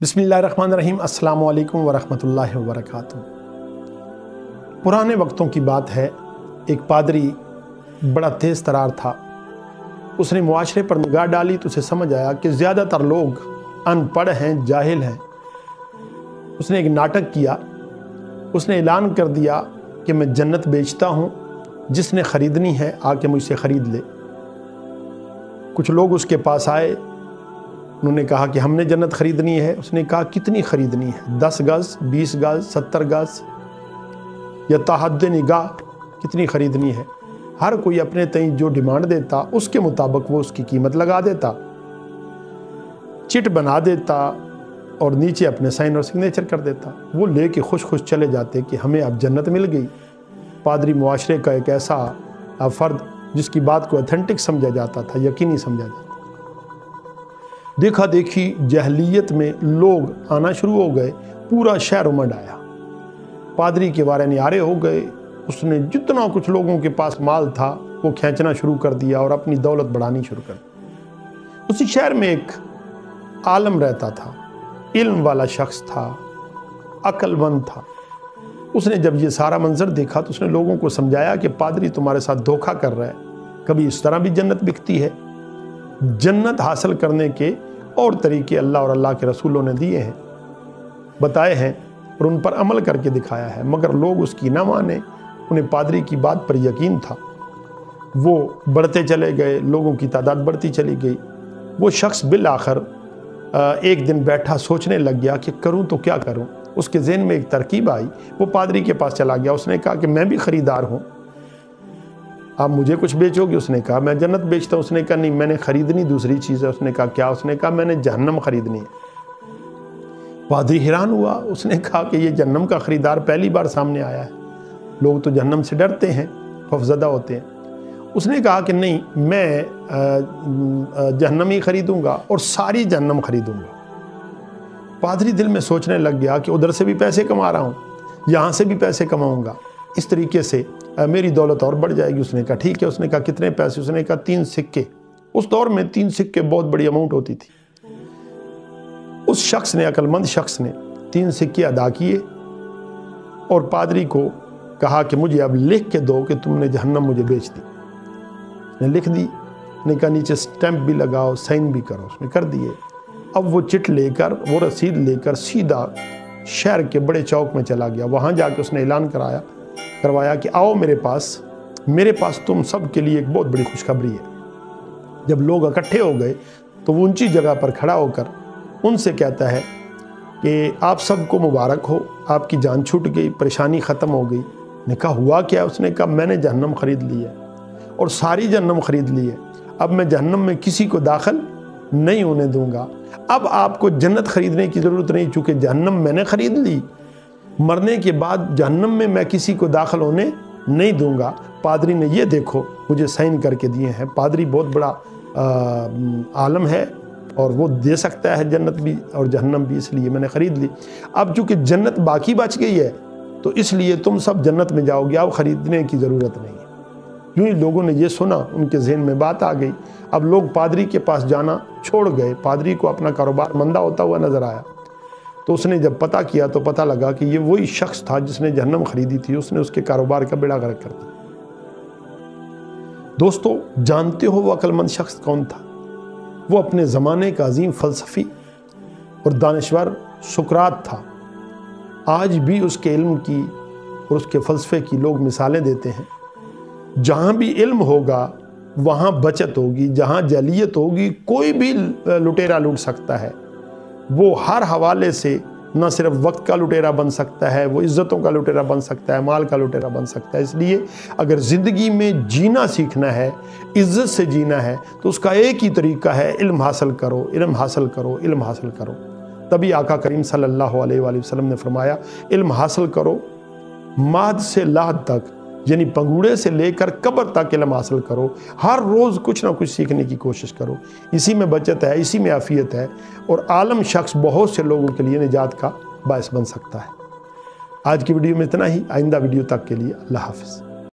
बिसमीम अल्लाम वरहमल वरक पुराने वक्तों की बात है, एक पादरी बड़ा तेज़ तरार था। उसने मुआरे पर निगाह डाली तो उसे समझ आया कि ज़्यादातर लोग अनपढ़ हैं, जाहिल हैं। उसने एक नाटक किया। उसने ऐलान कर दिया कि मैं जन्नत बेचता हूँ, जिसने ख़रीदनी है, आके मुझसे ख़रीद ले। कुछ लोग उसके पास आए उन्होंने कहा कि हमने जन्नत ख़रीदनी है। उसने कहा, कितनी ख़रीदनी है? दस गज़, बीस गज़, सत्तर गज़ या तहद निगाह, कितनी ख़रीदनी है? हर कोई अपने तई जो डिमांड देता, उसके मुताबिक वो उसकी कीमत लगा देता, चिट बना देता और नीचे अपने साइन और सिग्नेचर कर देता। वो लेके खुश खुश चले जाते कि हमें अब जन्नत मिल गई। पादरी मुआशरे का एक ऐसा फ़र्द जिसकी बात को अथेंटिक समझा जाता था, यकीनी समझा जाता देखा देखी जहलीत में लोग आना शुरू हो गए, पूरा शहर उमड़ आया। पादरी के बारे नारे हो गए। उसने जितना कुछ लोगों के पास माल था, वो खींचना शुरू कर दिया और अपनी दौलत बढ़ानी शुरू कर दी। उसी शहर में एक आलम रहता था। इल्म वाला शख्स था। अक्लमंद था। उसने जब ये सारा मंजर देखा तो उसने लोगों को समझाया कि पादरी तुम्हारे साथ धोखा कर रहा है। कभी इस तरह भी जन्नत बिकती है? जन्नत हासिल करने के और तरीके अल्लाह और अल्लाह के रसूलों ने दिए हैं। बताए हैं और उन पर अमल करके दिखाया है, मगर लोग उसकी ना माने। उन्हें पादरी की बात पर यकीन था। वो बढ़ते चले गए, लोगों की तादाद बढ़ती चली गई। वो शख्स बिल आखिर एक दिन बैठा सोचने लग गया कि करूँ तो क्या करूँ। उसके जहन में एक तरकीब आई, वो पादरी के पास चला गया। उसने कहा कि मैं भी ख़रीदार हूँ। आप मुझे कुछ बेचोगे? उसने कहा, मैं जन्नत बेचता हूँ। उसने कहा, नहीं, मैंने ख़रीदनी दूसरी चीज़ है। उसने कहा, क्या? उसने कहा, मैंने जहन्नम ख़रीदनी है। पादरी हैरान हुआ। उसने कहा कि ये जन्नम का ख़रीदार पहली बार सामने आया है। लोग तो जन्नम से डरते हैं खौफजदा होते हैं। उसने कहा कि, नहीं, मैं जहन्नम ही ख़रीदूँगा और सारी जहन्नम ख़रीदूँगा। पादरी दिल में सोचने लग गया कि उधर से भी पैसे कमा रहा हूँ, यहाँ से भी पैसे कमाऊँगा। इस तरीके से मेरी दौलत और बढ़ जाएगी। उसने कहा, ठीक है। उसने कहा, कितने पैसे? उसने कहा, तीन सिक्के। उस दौर में तीन सिक्के बहुत बड़ी अमाउंट होती थी। उस शख्स ने, अक्लमंद शख्स ने तीन सिक्के अदा किए और पादरी को कहा कि, मुझे अब लिख के दो कि तुमने जहन्नम मुझे बेच दी। ने लिख दी, ने कहा, नीचे स्टैंप भी लगाओ साइन भी करो। उसने कर दिए। अब वो चिट लेकर, वो रसीद लेकर सीधा शहर के बड़े चौक में चला गया। वहाँ जाके उसने ऐलान कराया करवाया कि आओ मेरे पास मेरे पास तुम सब के लिए एक बहुत बड़ी खुशखबरी है। जब लोग इकट्ठे हो गए तो वो ऊँची जगह पर खड़ा होकर उनसे कहता है कि आप सबको मुबारक हो, आपकी जान छूट गई, परेशानी ख़त्म हो गई। ने कहा, हुआ क्या उसने? कहा, मैंने जहन्नम ख़रीद ली है और सारी जहन्नम ख़रीद ली है। अब मैं जहन्नम में किसी को दाखिल नहीं होने दूँगा। अब आपको जन्नत ख़रीदने की ज़रूरत नहीं, चूँकि जहन्नम मैंने ख़रीद ली मरने के बाद जहन्नम में मैं किसी को दाखिल होने नहीं दूँगा। पादरी ने ये देखो मुझे साइन करके दिए हैं। पादरी बहुत बड़ा आ, आलम है और वो दे सकता है जन्नत भी और जहन्नम भी इसलिए मैंने ख़रीद ली। अब चूँकि जन्नत बाकी बच गई है तो इसलिए तुम सब जन्नत में जाओगे। अब ख़रीदने की ज़रूरत नहीं है। यूँ ही लोगों ने ये सुना उनके जहन में बात आ गई। अब लोग पादरी के पास जाना छोड़ गए। पादरी को अपना कारोबार मंदा होता हुआ नज़र आया। तो उसने जब पता किया तो पता लगा कि ये वही शख्स था जिसने जहन्नम खरीदी थी। उसने उसके कारोबार का बेड़ा गर्क कर दिया। दोस्तों, जानते हो वो अक्लमंद शख्स कौन था? वो अपने ज़माने का अजीम फ़लसफ़ी और दानश्वर सुकरात था। आज भी उसके इल्म की और उसके फ़लसफ़े की लोग मिसालें देते हैं। जहाँ भी इल्म होगा, वहाँ बचत होगी। जहाँ जलीत होगी, कोई भी लुटेरा लूट सकता है। वो हर हवाले से न सिर्फ़ वक्त का लुटेरा बन सकता है, वो इज़्ज़तों का लुटेरा बन सकता है, माल का लुटेरा बन सकता है। इसलिए अगर ज़िंदगी में जीना सीखना है, इज़्ज़त से जीना है तो उसका एक ही तरीका है, इल्म हासिल करो, इल्म हासिल करो, इल्म हासिल करो। तभी आका करीम सल्लल्लाहु अलैहि वसल्लम ने फरमाया, इल्म हासिल करो, माद से लाद तक यानी पंगूड़े से लेकर कब्र तक इलम हासिल करो। हर रोज़ कुछ ना कुछ सीखने की कोशिश करो। इसी में बचत है, इसी में आफियत है और आलम शख्स बहुत से लोगों के लिए निजात का बायस बन सकता है। आज की वीडियो में इतना ही। आइंदा वीडियो तक के लिए अल्लाह हाफिज़।